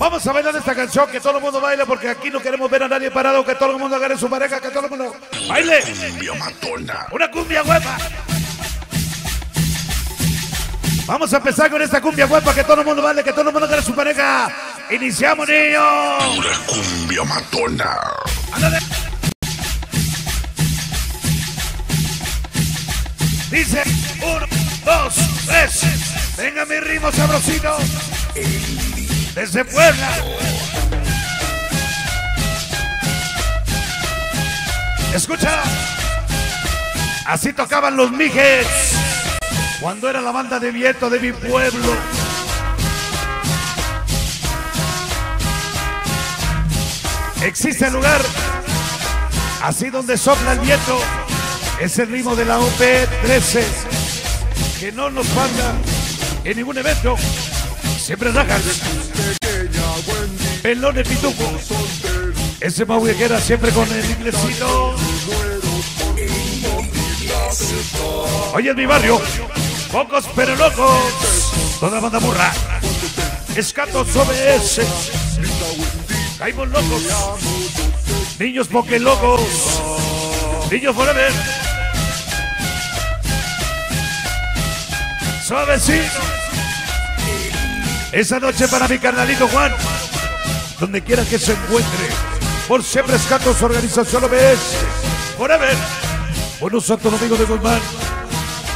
Vamos a bailar esta canción, que todo el mundo baile, porque aquí no queremos ver a nadie parado, que todo el mundo agarre su pareja, que todo el mundo baile. Cumbia matona. Una cumbia huepa. Vamos a empezar con esta cumbia huepa, que todo el mundo baile, que todo el mundo agarre su pareja. Iniciamos, niños. Pura cumbia matona. Ándale. Dice, uno, dos, tres. Venga mi ritmo sabrosito. Desde Puebla. Escucha. Así tocaban los mijes. Cuando era la banda de viento de mi pueblo. Existe lugar así donde sopla el viento. Es el ritmo de la OP13 que no nos falta en ningún evento. Siempre rajas. Pelón de pituco. Ese mauguejera siempre con el inglesito. Oye, en mi barrio, pocos pero locos. Toda banda burra. Escatos OBS. Caímos locos. Niños poke locos. Niños forever. Suavecito. Esa noche para mi carnalito Juan. Donde quiera que se encuentre. Por siempre escatos organización OBS. Forever. Buenos Santo Domingo de Guzmán.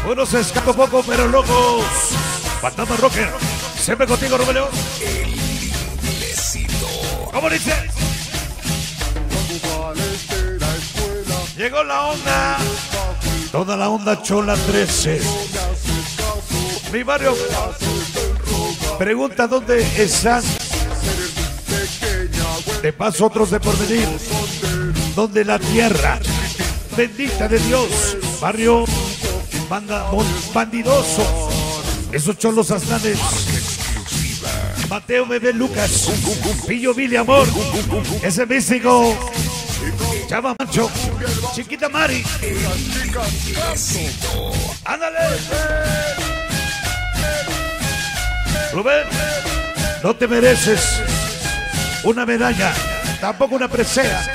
Buenos escatos poco pero locos. Fantasma Rocker. Siempre contigo, Romero. ¿Cómo dice? Llegó la onda. Toda la onda chola 13. Mi barrio. Pregunta dónde están. De paso otros de por venir. Donde la tierra. Bendita de Dios. Barrio. Banda bandidoso. Esos cholos aslanes. Mateo Bebé Lucas. Pillo Billy Amor. Ese místico. Chava Mancho. Chiquita Mari. Ándale. Rubén, no te mereces una medalla, tampoco una presea.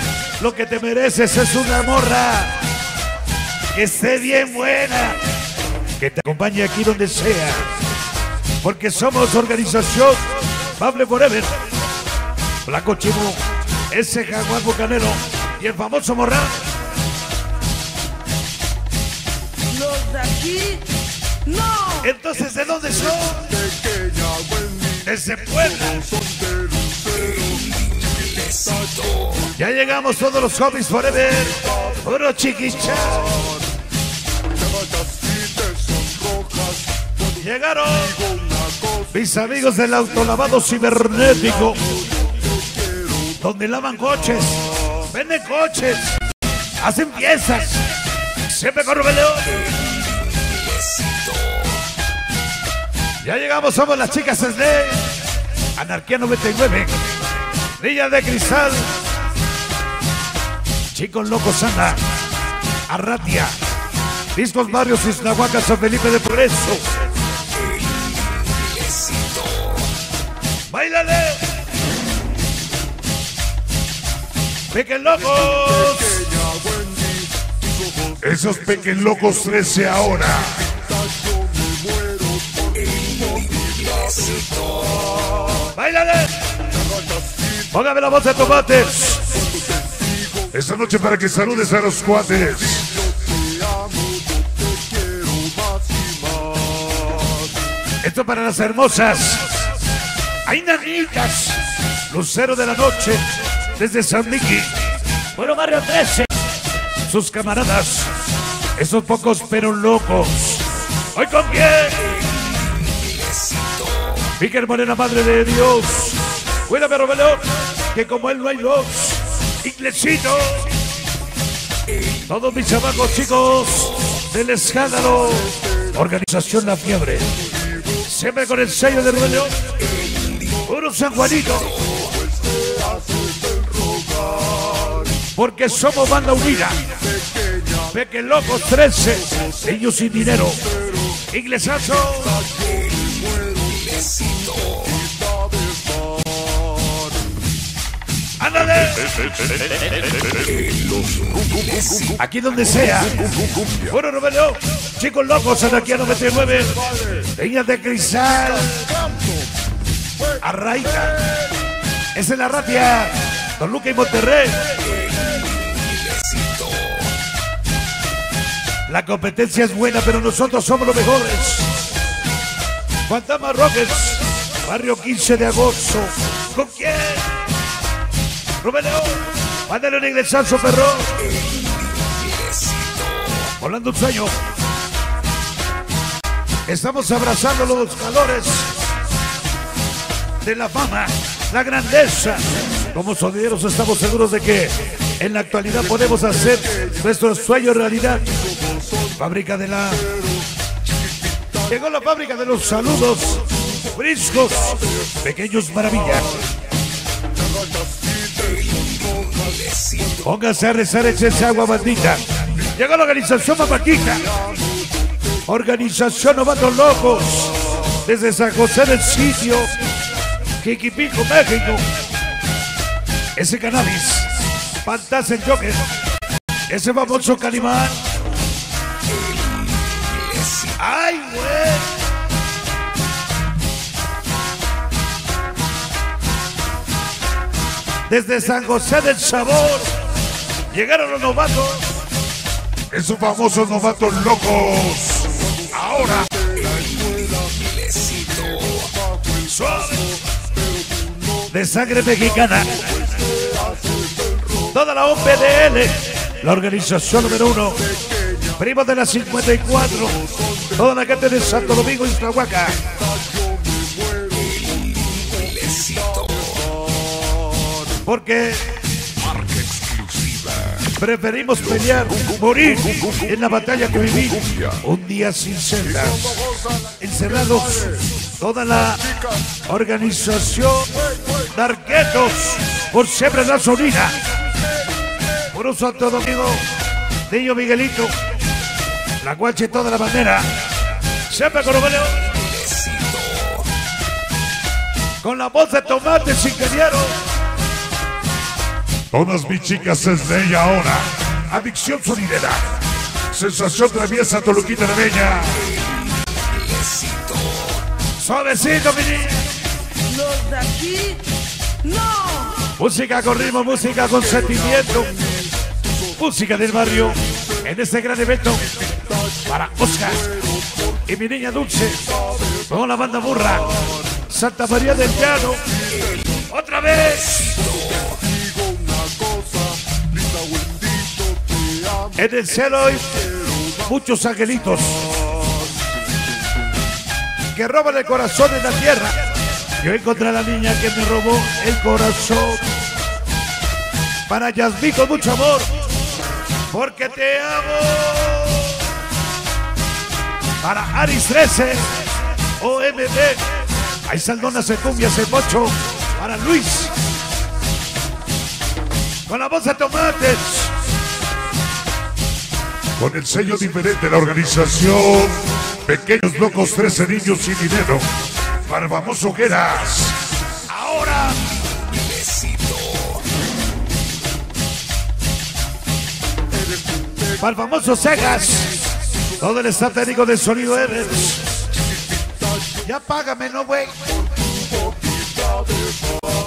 Lo que te mereces es una morra que esté bien buena, que te acompañe aquí donde sea. Porque somos organización Bable Forever. Blanco Chivo, ese jaguar bucanero y el famoso Morrán. Los de aquí, no. Entonces, ¿de dónde son? Desde Puebla. Ya llegamos todos los hobbies forever. Puro chiquicha. Llegaron mis amigos del autolavado cibernético. Donde lavan coches, venden coches, hacen piezas. Siempre con León. Ya llegamos, somos las chicas de Anarquía 99, Niña de Cristal, Chicos Locos Ana, Arratia, Discos Barrios Isnahuaca, San Felipe de Progreso. ¡Báilale! ¡Pequen Locos! Esos pequeños locos 13 ahora. Póngame la voz de tomates. Esta noche para que saludes a los cuates. Esto para las hermosas. Hay nanitas. Lucero de la noche. Desde San Miguel. Bueno, Barrio 13. Sus camaradas. Esos pocos pero locos. ¿Hoy con quién? Miguel Morena, Madre de Dios. Cuídame, Robelón. Que como él no hay dos. Inglesito. Todos mis chamacos, chicos. Del escándalo. Organización La Fiebre. Siempre con el sello de León. Puro San Juanito. Porque somos banda unida. Peque Locos 13. Niños sin dinero. Inglesazo. Aquí donde sea. Bueno, Romero, chicos locos, aquí a 99. Niñas de cristal. Arraica. Es la ratia. Don Luca y Monterrey. La competencia es buena, pero nosotros somos los mejores. Fantasma Rockets, barrio 15 de agosto. ¿Con quién? Rubén León, mándale un ingresazo, perro. Volando un sueño. Estamos abrazando los calores de la fama, la grandeza. Como sonideros estamos seguros de que en la actualidad podemos hacer nuestro sueño realidad. Fábrica de la... Llegó la fábrica de los saludos. Briscos, pequeños maravillas. Póngase a rezar, échese agua bandita. Llegó la organización Mapaquita. Organización Novatos Locos. Desde San José del Sitio. Jiquipico, México. Ese cannabis. Fantasma Joker. Ese famoso Calimán. ¡Ay, güey! Desde San José del Sabor llegaron los novatos. Esos famosos novatos locos. Ahora. Suave. De sangre mexicana. Toda la OPDL, la organización número uno. Primos de la 54. Toda la gente de Santo Domingo y Tlahuaca. Porque preferimos pelear, morir en la batalla que vivir un día sin celdas, encerrados, toda la organización Darquetos por siempre gasolina, por un Santo Domingo, Niño Miguelito, la guache toda la bandera, siempre con los. Con la voz de tomates ingeniero. Todas mis chicas es de ella ahora. Adicción sonidera. Sensación traviesa Toluquita de Bella. Suavecito, mi niña. Los de aquí, no. Música con ritmo, música con sentimiento. Música del barrio en este gran evento para Oscar y mi niña Dulce con la banda burra Santa María del Llano. Otra vez. En el cielo hay muchos angelitos que roban el corazón en la tierra. Yo encontré a la niña que me robó el corazón. Para Yasmín con mucho amor, porque te amo. Para Aris 13, OMD, hay saldonas en cumbias en mocho. Para Luis, con la voz de tomates. Con el sello diferente la organización. Pequeños locos, 13 niños sin dinero. Para vamos hogueras. Ahora. Para el famoso Segas. Todo el staff técnico de Sonido Evans. Ya págame, no, güey.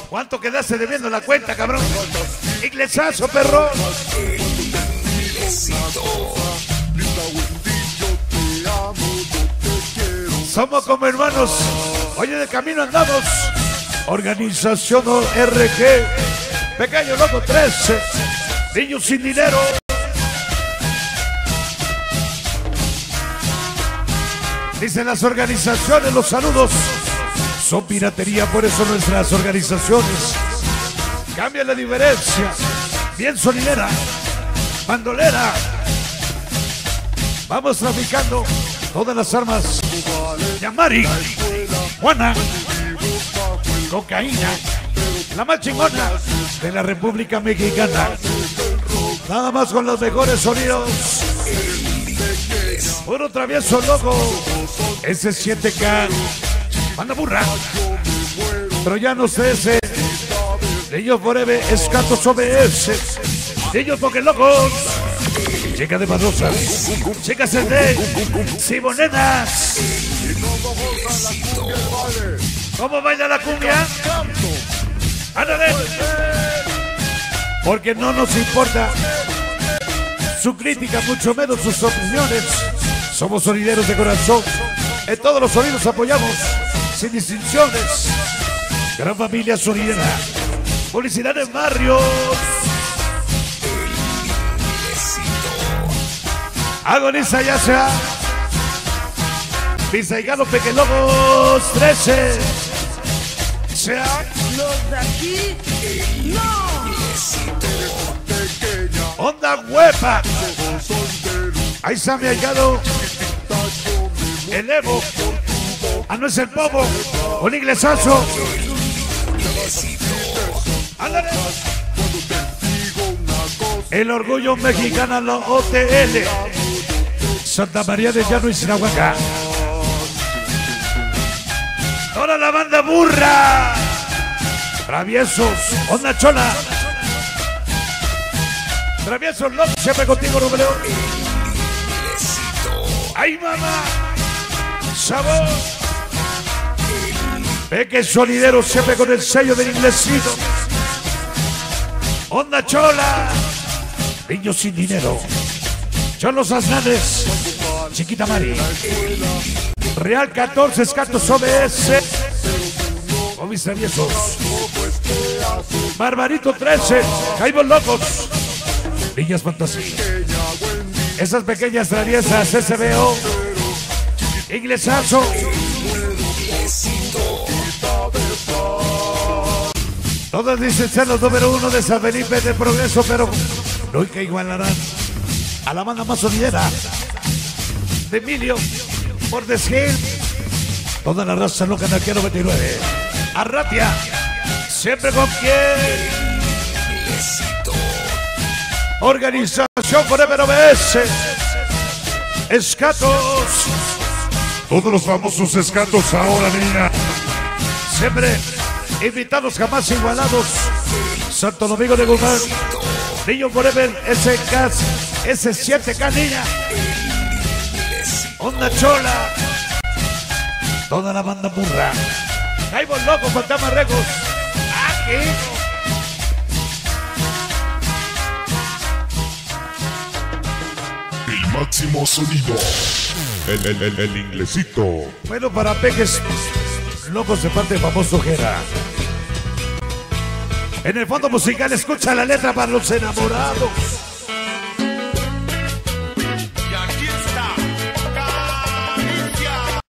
¿Cuánto quedaste debiendo la cuenta, cabrón? Iglesiazo, perro. Somos como hermanos. Oye, de camino andamos. Organización RG. Pequeño Loco 13. Niños sin dinero. Dicen las organizaciones, los saludos. Son piratería, por eso nuestras organizaciones cambian la diferencia. Bien sonidera, bandolera. Vamos traficando todas las armas. Yamari, Juana, cocaína, la más chingona de la República Mexicana. Nada más con los mejores sonidos. Puro travieso loco. Ese 7K. Banda burra. Pero ya no sé ese. Niños Forever, Escatos OBS. Niños Locos. Chica de Barrosa. Chicas de ¿Cómo baila la cumbia? ¡Ándale! Porque no nos importa su crítica, mucho menos sus opiniones. Somos sonideros de corazón. En todos los sonidos apoyamos, sin distinciones. Gran familia sonidera. Publicidad en barrios. Agoniza ya sea. Pisaigano Pequelobos 13. Sea. Los de aquí, no. Onda Huepa. Ahí se ha hallado el Evo. Ah, no es el Bobo. Un inglesazo. Ándale. El orgullo mexicano, la OTL. Santa María de Llano y Sinahuaca. Toda la banda burra. Traviesos. Onda Chola. Traviesos Locos. Siempre contigo, Rubén León. ¡Ay, mamá! ¡Sabor! Peque Solidero siempre con el sello del inglesito. Onda Chola. Niños sin dinero. Cholos Aznanes. Chiquita Mari. Real 14 Escatos OBS. Homies traviesos. Barbarito 13. Caibos Locos. Niñas Fantasía. Esas pequeñas traviesas SBO. Inglesazo. Todas dicen ser los número uno de San Felipe del Progreso, pero nunca igualarán a la banda más sonidera de Emilio por decir toda la raza loca en el 99. Arratia, siempre con quien. Organización Forever OBS. Escatos. Todos los famosos escatos ahora, niña. Siempre invitados jamás igualados. Santo Domingo de Guzmán. Niño Forever SK, S7K niña. Onda Chola. Toda la banda burra. Caibos Locos, Fantasma Records. Aquí. El máximo sonido. El, el, el, el inglesito. Bueno, para peques locos de parte famoso Jera. En el fondo musical escucha la letra para los enamorados.